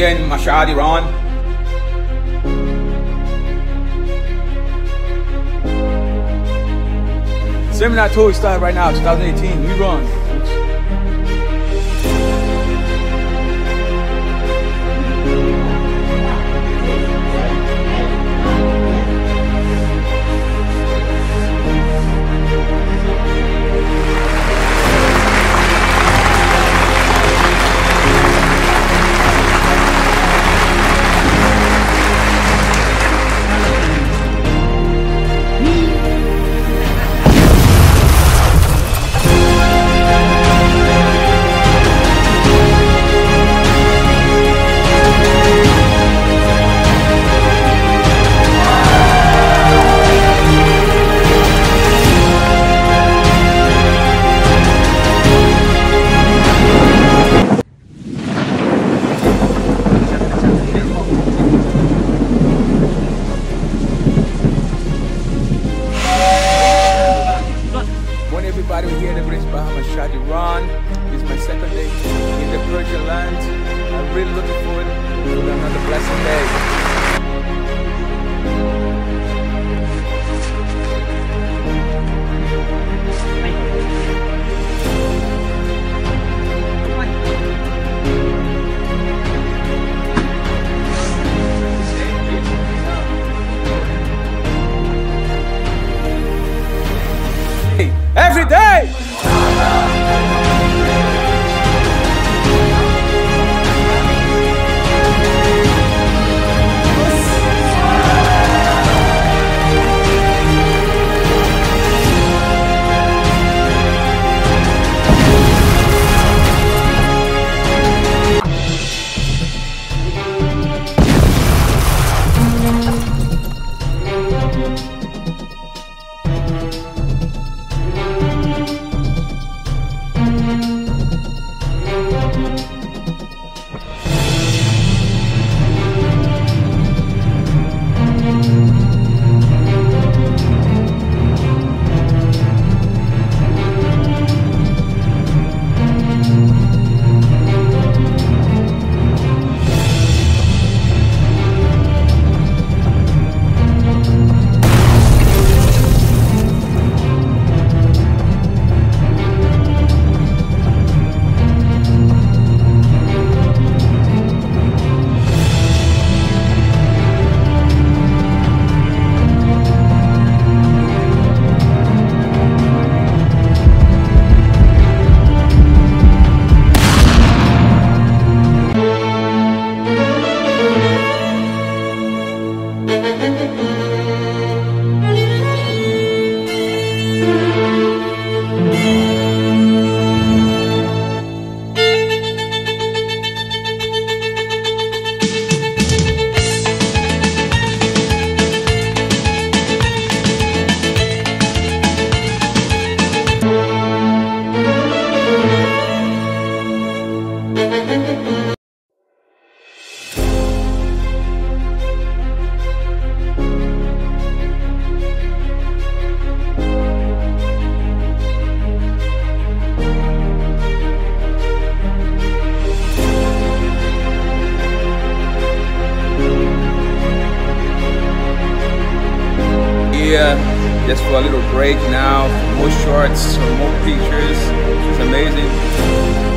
Here in Mashhad, Iran. Seminar tour start right now, 2018. We run. Every day! Here, just for a little break now, more shorts, more pictures. It's amazing.